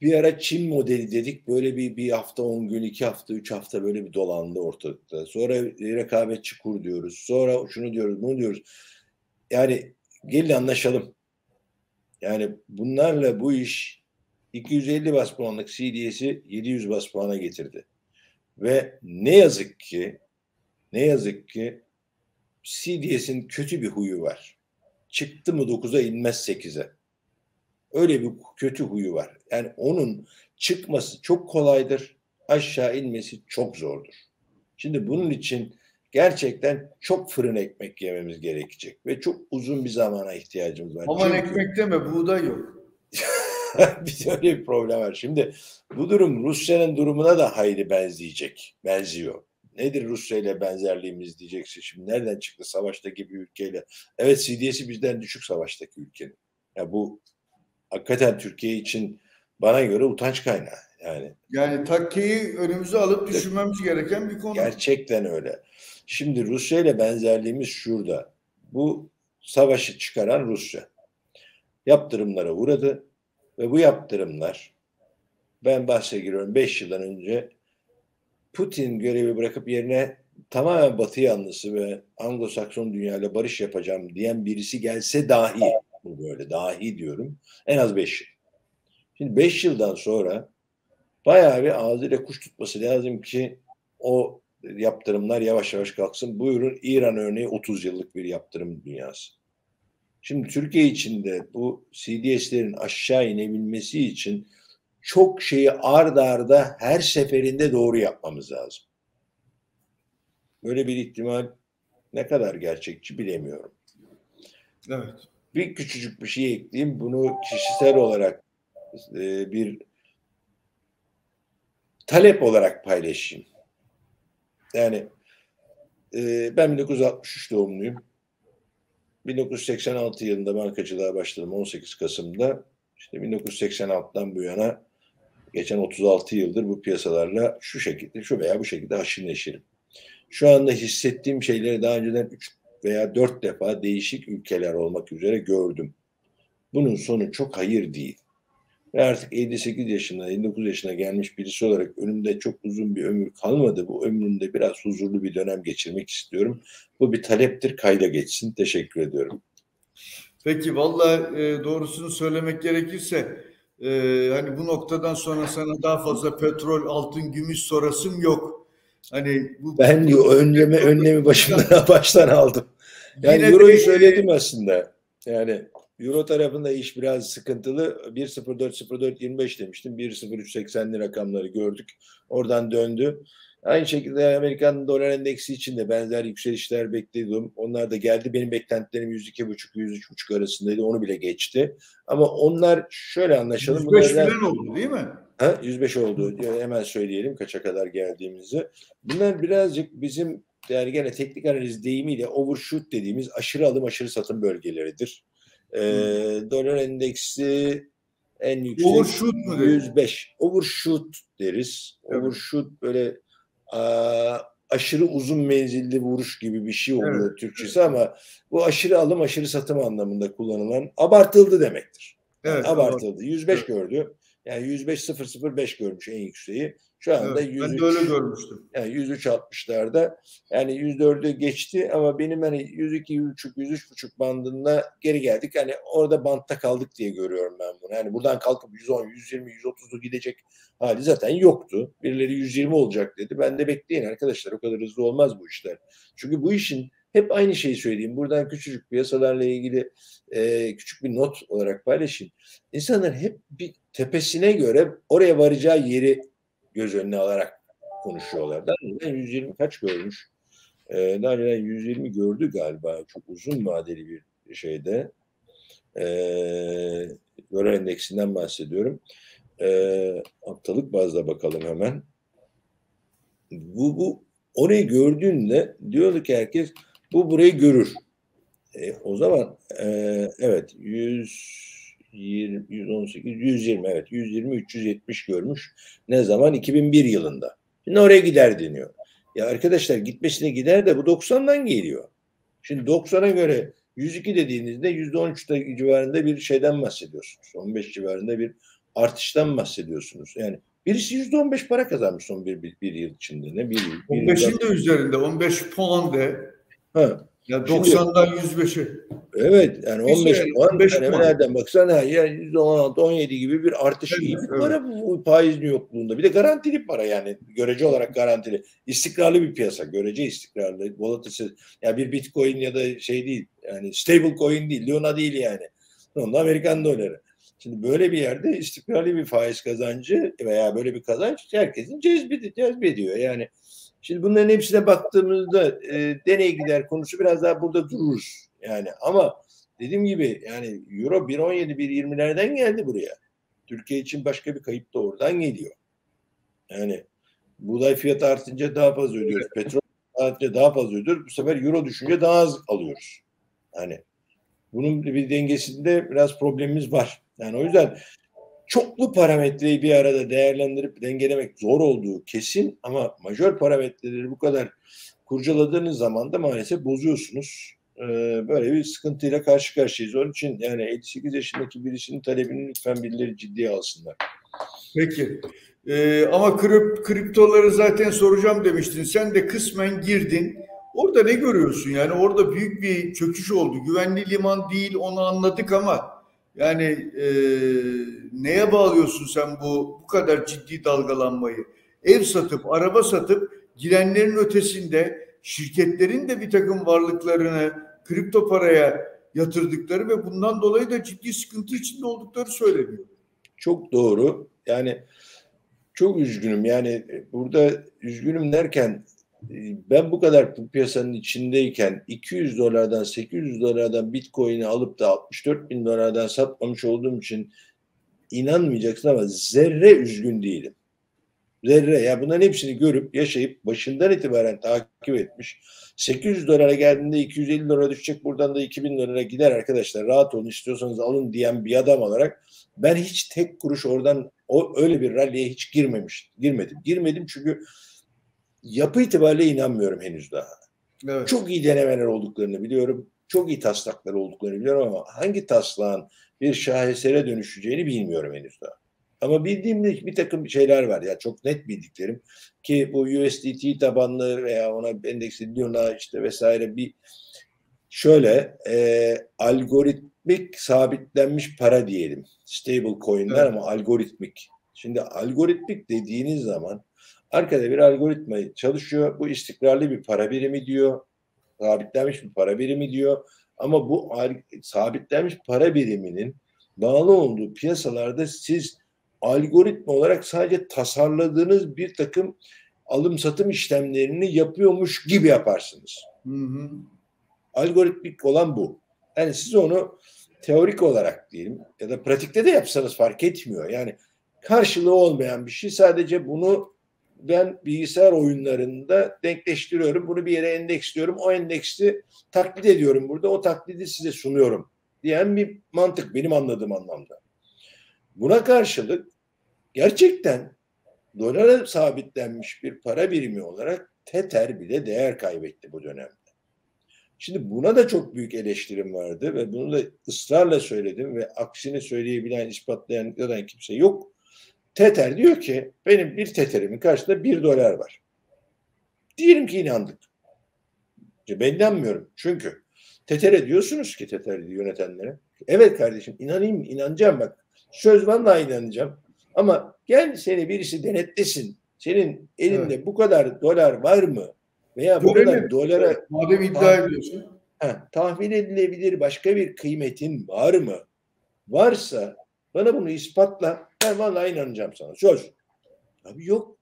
bir ara Çin modeli dedik böyle bir, bir hafta on gün, iki hafta, üç hafta böyle bir dolandı ortalıkta. Sonra rekabetçi kur diyoruz. Sonra şunu diyoruz, bunu diyoruz. Yani gelin anlaşalım. Yani bunlarla bu iş 250 bas puanlık CDS'i 700 bas puana getirdi. Ve ne yazık ki ne yazık ki CDS'in kötü bir huyu var. Çıktı mı 9'a inmez 8'e. Öyle bir kötü huyu var. Yani onun çıkması çok kolaydır. Aşağı inmesi çok zordur. Şimdi bunun için gerçekten çok fırın ekmek yememiz gerekecek ve çok uzun bir zamana ihtiyacımız var. Aman Çünkü... ekmek deme buğday yok. bir öyle bir problem var. Şimdi bu durum Rusya'nın durumuna da hayli benzeyecek. Benziyor. Nedir Rusya ile benzerliğimiz diyeceksin. Şimdi nereden çıktı savaştaki bir ülkeyle? Evet CDS'i bizden düşük savaştaki ülkenin. Ya bu hakikaten Türkiye için bana göre utanç kaynağı. Yani yani takkeyi önümüze alıp düşünmemiz gereken bir konu. Gerçekten öyle. Şimdi Rusya ile benzerliğimiz şurada. Bu savaşı çıkaran Rusya. Yaptırımlara uğradı ve bu yaptırımlar ben bahse giriyorum 5 yıldan önce Putin görevi bırakıp yerine tamamen Batı yanlısı ve Anglo-Sakson dünyayla barış yapacağım diyen birisi gelse dahi bu böyle dahi diyorum en az 5 yıl. Şimdi 5 yıldan sonra bayağı bir ağzıyla kuş tutması lazım ki o yaptırımlar yavaş yavaş kalksın. Buyurun İran örneği 30 yıllık bir yaptırım dünyası. Şimdi Türkiye içinde bu CDS'lerin aşağı inebilmesi için çok şeyi ard arda her seferinde doğru yapmamız lazım. Böyle bir ihtimal ne kadar gerçekçi bilemiyorum. Evet. Bir küçücük bir şey ekleyeyim. Bunu kişisel olarak e, bir talep olarak paylaşayım. Yani e, ben 1963 doğumluyum. 1986 yılında bankacılığa başladım 18 Kasım'da. İşte 1986'dan bu yana geçen 36 yıldır bu piyasalarla şu şekilde, şu veya bu şekilde haşır neşirim. Şu anda hissettiğim şeyleri daha önceden 3 veya 4 defa değişik ülkeler olmak üzere gördüm. Bunun sonu çok hayır değil. Ve artık 58 yaşında, 59 yaşına gelmiş birisi olarak önümde çok uzun bir ömür kalmadı. Bu ömrümde biraz huzurlu bir dönem geçirmek istiyorum. Bu bir taleptir, kayda geçsin. Teşekkür ediyorum. Peki valla e, doğrusunu söylemek gerekirse e, hani bu noktadan sonra sana daha fazla petrol, altın, gümüş sorasım yok. Hani bu ben diyor önleme önlemi başımdan baştan aldım. Yani Euro'yu söyledim aslında. Yani Euro tarafında iş biraz sıkıntılı. 1.04.04.25 demiştim. 1.03.80'li rakamları gördük. Oradan döndü. Aynı şekilde Amerikan dolar endeksi için de benzer yükselişler bekliyordum. Onlar da geldi. Benim beklentilerim 102,5-103,5 arasındaydı. Onu bile geçti. Ama onlar şöyle anlaşalım. 105 falan oldu değil mi? Ha, 105 oldu. Hemen söyleyelim kaça kadar geldiğimizi. Bunlar birazcık bizim yani gene teknik analiz deyimiyle overshoot dediğimiz aşırı alım aşırı satım bölgeleridir. Ee, dolar endeksi en yüksek overshoot mu 105. Overshoot deriz. Evet. Overshoot böyle a, aşırı uzun menzilli vuruş gibi bir şey oluyor evet. Türkçesi ama bu aşırı alım aşırı satım anlamında kullanılan abartıldı demektir. Evet, abartıldı. 105 evet. gördü. Yani 105 005 görmüş en yükseği. Şu anda evet, 103, ben de öyle görmüştüm. Yani 103 60'larda yani 104'ü geçti ama benim hani 102 103 103,5 bandında geri geldik. Hani orada bantta kaldık diye görüyorum ben bunu. Yani buradan kalkıp 110, 120, 130'u gidecek hali zaten yoktu. Birileri 120 olacak dedi. Ben de bekleyin arkadaşlar o kadar hızlı olmaz bu işler. Çünkü bu işin hep aynı şeyi söyleyeyim. Buradan küçücük piyasalarla ilgili e, küçük bir not olarak paylaşayım. İnsanlar hep bir tepesine göre oraya varacağı yeri göz önüne alarak konuşuyorlar. Daha önceden 120 kaç görmüş? Ee, daha önceden 120 gördü galiba. Çok uzun vadeli bir şeyde. Ee, Gören endeksinden bahsediyorum. Ee, haftalık bazda bakalım hemen. Bu, bu orayı gördüğünde diyordu ki herkes bu burayı görür. E, o zaman e, evet 100 120, 118, 120 evet 120 370 görmüş. Ne zaman? 2001 yılında. Şimdi oraya gider deniyor. Ya arkadaşlar gitmesine gider de bu 90'dan geliyor. Şimdi 90'a göre 102 dediğinizde %13 civarında bir şeyden bahsediyorsunuz. 15 civarında bir artıştan bahsediyorsunuz. Yani birisi %15 para kazanmış son bir, bir, bir yıl içinde. Ne bir yıl? 15'in de üzerinde 15 puan de. Ha. Ya 90'dan 105'e. Evet yani 15 şey, puan 15 yani puan. nereden baksan ha yani %16 17 gibi bir artış evet, iyi bir evet. para bu faizin yokluğunda. Bir de garantili para yani görece olarak garantili. İstikrarlı bir piyasa. Görece istikrarlı. Volatilse ya bir Bitcoin ya da şey değil. Yani stable coin değil. Luna değil yani. Onun Amerikan doları. Şimdi böyle bir yerde istikrarlı bir faiz kazancı veya böyle bir kazanç herkesin cezbediyor. Yani Şimdi bunların hepsine baktığımızda e, deney gider konusu biraz daha burada dururuz. Yani ama dediğim gibi yani Euro 1.17 1.20'lerden geldi buraya. Türkiye için başka bir kayıp da oradan geliyor. Yani buğday fiyatı artınca daha fazla ödüyoruz. Petrol artınca daha fazla ödüyoruz. Bu sefer euro düşünce daha az alıyoruz. Yani bunun bir dengesinde biraz problemimiz var. Yani o yüzden çoklu parametreyi bir arada değerlendirip dengelemek zor olduğu kesin ama majör parametreleri bu kadar kurcaladığınız zaman da maalesef bozuyorsunuz. Ee, böyle bir sıkıntıyla karşı karşıyayız. Onun için yani 58 yaşındaki birisinin talebini lütfen birileri ciddiye alsınlar. Peki. Ee, ama krip, kriptoları zaten soracağım demiştin. Sen de kısmen girdin. Orada ne görüyorsun? Yani orada büyük bir çöküş oldu. Güvenli liman değil onu anladık ama yani e, neye bağlıyorsun sen bu bu kadar ciddi dalgalanmayı? Ev satıp, araba satıp girenlerin ötesinde şirketlerin de bir takım varlıklarını kripto paraya yatırdıkları ve bundan dolayı da ciddi sıkıntı içinde oldukları söyleniyor. Çok doğru. Yani çok üzgünüm. Yani burada üzgünüm derken ben bu kadar bu piyasanın içindeyken 200 dolardan 800 dolardan bitcoin'i alıp da 64 bin dolardan satmamış olduğum için inanmayacaksın ama zerre üzgün değilim. Zerre ya bunların hepsini görüp yaşayıp başından itibaren takip etmiş. 800 dolara geldiğinde 250 dolara düşecek buradan da 2000 dolara gider arkadaşlar rahat olun istiyorsanız alın diyen bir adam olarak ben hiç tek kuruş oradan o öyle bir ralliye hiç girmemiş girmedim. Girmedim çünkü yapı itibariyle inanmıyorum henüz daha. Evet. Çok iyi denemeler olduklarını biliyorum. Çok iyi taslaklar olduklarını biliyorum ama hangi taslağın bir şahesere dönüşeceğini bilmiyorum henüz daha. Ama bildiğim bir takım şeyler var ya çok net bildiklerim ki bu USDT tabanlı veya ona endeksli Luna işte vesaire bir şöyle e, algoritmik sabitlenmiş para diyelim. Stable coin'ler evet. ama algoritmik. Şimdi algoritmik dediğiniz zaman arkada bir algoritma çalışıyor. Bu istikrarlı bir para birimi diyor. Sabitlenmiş bir para birimi diyor. Ama bu sabitlenmiş para biriminin bağlı olduğu piyasalarda siz algoritma olarak sadece tasarladığınız bir takım alım satım işlemlerini yapıyormuş gibi yaparsınız. Hı hı. Algoritmik olan bu. Yani siz onu teorik olarak diyelim ya da pratikte de yapsanız fark etmiyor. Yani karşılığı olmayan bir şey sadece bunu ben bilgisayar oyunlarında denkleştiriyorum. Bunu bir yere endeksliyorum. O endeksi taklit ediyorum burada. O taklidi size sunuyorum diyen bir mantık benim anladığım anlamda. Buna karşılık gerçekten dolara sabitlenmiş bir para birimi olarak Tether bile değer kaybetti bu dönemde. Şimdi buna da çok büyük eleştirim vardı ve bunu da ısrarla söyledim ve aksini söyleyebilen, ispatlayan ya kimse yok. Tether diyor ki benim bir Tether'imin karşısında bir dolar var. Diyelim ki inandık. Ben inanmıyorum. Çünkü Tether'e diyorsunuz ki Tether yönetenlere. Evet kardeşim inanayım inanacağım bak. Söz vallahi inanacağım. Ama gel seni birisi denetlesin. Senin elinde evet. bu kadar dolar var mı? Veya bu kadar dolara evet, madem iddia ediyorsun. Ha, tahmin edilebilir başka bir kıymetin var mı? Varsa bana bunu ispatla. Ben vallahi inanacağım sana. Söz. Abi yok.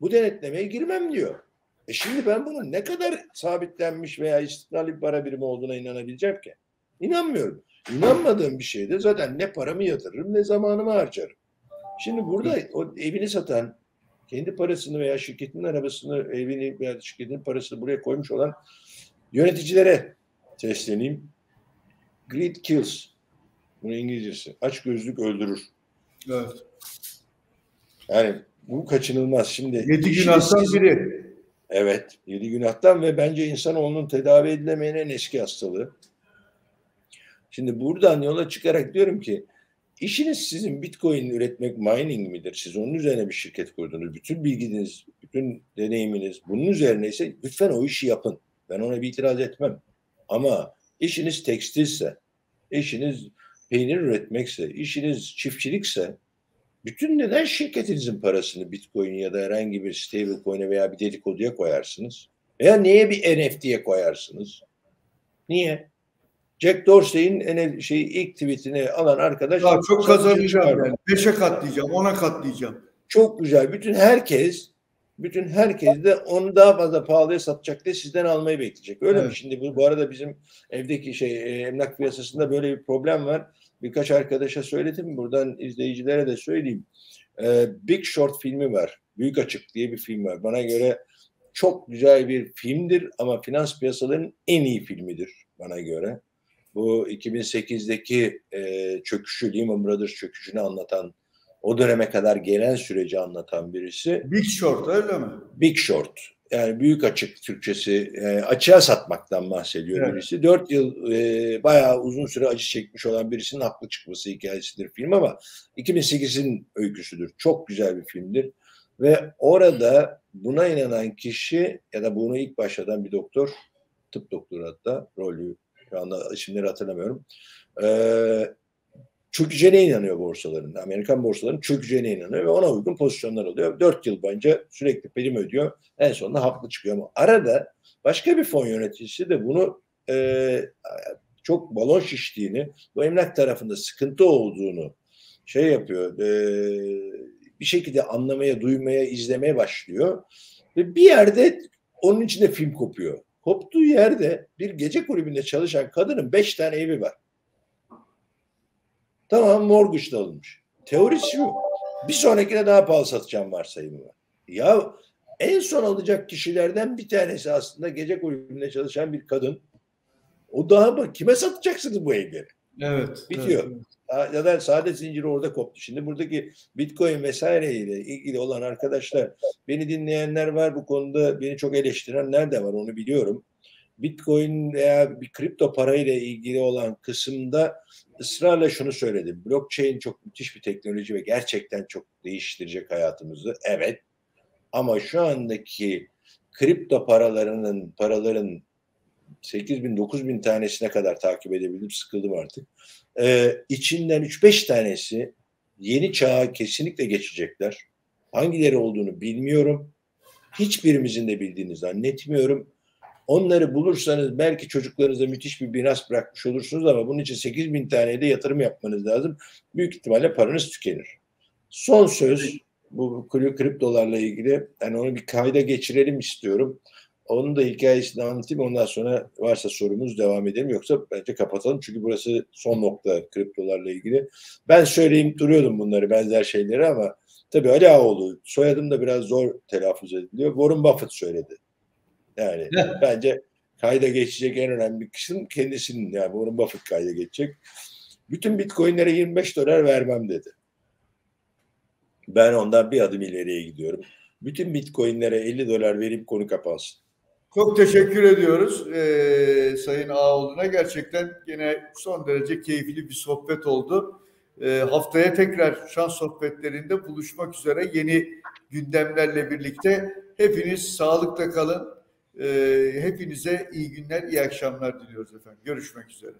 Bu denetlemeye girmem diyor. E şimdi ben bunun ne kadar sabitlenmiş veya istikrarlı bir para birimi olduğuna inanabileceğim ki? İnanmıyorum. İnanmadığım bir şeyde zaten ne paramı yatırırım ne zamanımı harcarım. Şimdi burada o evini satan, kendi parasını veya şirketin arabasını, evini veya şirketin parasını buraya koymuş olan yöneticilere sesleneyim. Greed kills. Bu İngilizcesi. Aç gözlük öldürür. Evet. Yani bu kaçınılmaz. Şimdi yedi günahtan biri. Evet. Yedi günahtan ve bence insanoğlunun tedavi edilemeyen en eski hastalığı. Şimdi buradan yola çıkarak diyorum ki İşiniz sizin Bitcoin üretmek, mining midir? Siz onun üzerine bir şirket kurdunuz. Bütün bilginiz, bütün deneyiminiz bunun üzerine ise lütfen o işi yapın. Ben ona bir itiraz etmem. Ama işiniz tekstilse, işiniz peynir üretmekse, işiniz çiftçilikse bütün neden şirketinizin parasını Bitcoin ya da herhangi bir stablecoin'e veya bir dedikoduya koyarsınız? Veya niye bir NFT'ye koyarsınız? Niye? Jack Dorsey'in şey ilk tweetini alan arkadaş ya çok kazanacağım yani. Beşe katlayacağım, ona katlayacağım. Çok güzel. Bütün herkes bütün herkes de onu daha fazla pahalıya satacak diye sizden almayı bekleyecek. Öyle evet. mi? Şimdi bu, bu arada bizim evdeki şey e, emlak piyasasında böyle bir problem var. Birkaç arkadaşa söyledim. Buradan izleyicilere de söyleyeyim. Ee, Big Short filmi var. Büyük Açık diye bir film var. Bana göre çok güzel bir filmdir ama finans piyasalarının en iyi filmidir bana göre bu 2008'deki e, çöküşü, Lehman Brothers çöküşünü anlatan, o döneme kadar gelen süreci anlatan birisi. Big Short öyle mi? Big Short. Yani büyük açık Türkçesi e, açığa satmaktan bahsediyor evet. birisi. Dört yıl e, bayağı uzun süre acı çekmiş olan birisinin haklı çıkması hikayesidir film ama 2008'in öyküsüdür. Çok güzel bir filmdir. Ve orada buna inanan kişi ya da bunu ilk başladan bir doktor, tıp doktoru hatta rolü şu anda isimleri hatırlamıyorum. Ee, çökeceğine inanıyor borsaların. Amerikan borsaların çökeceğine inanıyor ve ona uygun pozisyonlar alıyor. Dört yıl boyunca sürekli prim ödüyor. En sonunda haklı çıkıyor ama arada başka bir fon yöneticisi de bunu e, çok balon şiştiğini, bu emlak tarafında sıkıntı olduğunu şey yapıyor, e, bir şekilde anlamaya, duymaya, izlemeye başlıyor. Ve bir yerde onun içinde film kopuyor. Koptuğu yerde bir gece kulübünde çalışan kadının beş tane evi var. Tamam mortgage'da alınmış. Teorisi şu. Bir sonrakine daha pahalı satacağım varsayımı var. Ya en son alacak kişilerden bir tanesi aslında gece kulübünde çalışan bir kadın. O daha mı? Kime satacaksınız bu evleri? Evet. Bitiyor. Evet. Ya da sade zinciri orada koptu. Şimdi buradaki Bitcoin vesaire ile ilgili olan arkadaşlar, beni dinleyenler var bu konuda, beni çok eleştirenler de var onu biliyorum. Bitcoin veya bir kripto parayla ilgili olan kısımda ısrarla şunu söyledim. Blockchain çok müthiş bir teknoloji ve gerçekten çok değiştirecek hayatımızı. Evet. Ama şu andaki kripto paralarının paraların 8 bin 9 bin tanesine kadar takip edebildim. Sıkıldım artık. Ee, içinden 3-5 tanesi yeni çağa kesinlikle geçecekler. Hangileri olduğunu bilmiyorum. Hiçbirimizin de bildiğini zannetmiyorum. Onları bulursanız belki çocuklarınıza müthiş bir miras bırakmış olursunuz ama bunun için 8 bin taneye de yatırım yapmanız lazım. Büyük ihtimalle paranız tükenir. Son söz bu kriptolarla ilgili. Yani onu bir kayda geçirelim istiyorum. Onun da hikayesini anlatayım. Ondan sonra varsa sorumuz devam edelim. Yoksa bence kapatalım. Çünkü burası son nokta kriptolarla ilgili. Ben söyleyeyim duruyordum bunları benzer şeyleri ama tabii Ali Ağoğlu soyadım da biraz zor telaffuz ediliyor. Warren Buffett söyledi. Yani bence kayda geçecek en önemli kısım kendisinin yani Warren Buffett kayda geçecek. Bütün bitcoinlere 25 dolar vermem dedi. Ben ondan bir adım ileriye gidiyorum. Bütün bitcoinlere 50 dolar verip konu kapansın. Çok teşekkür ediyoruz e, Sayın Ağoğlu'na. Gerçekten yine son derece keyifli bir sohbet oldu. E, haftaya tekrar şans sohbetlerinde buluşmak üzere yeni gündemlerle birlikte. Hepiniz sağlıkta kalın. E, hepinize iyi günler, iyi akşamlar diliyoruz efendim. Görüşmek üzere.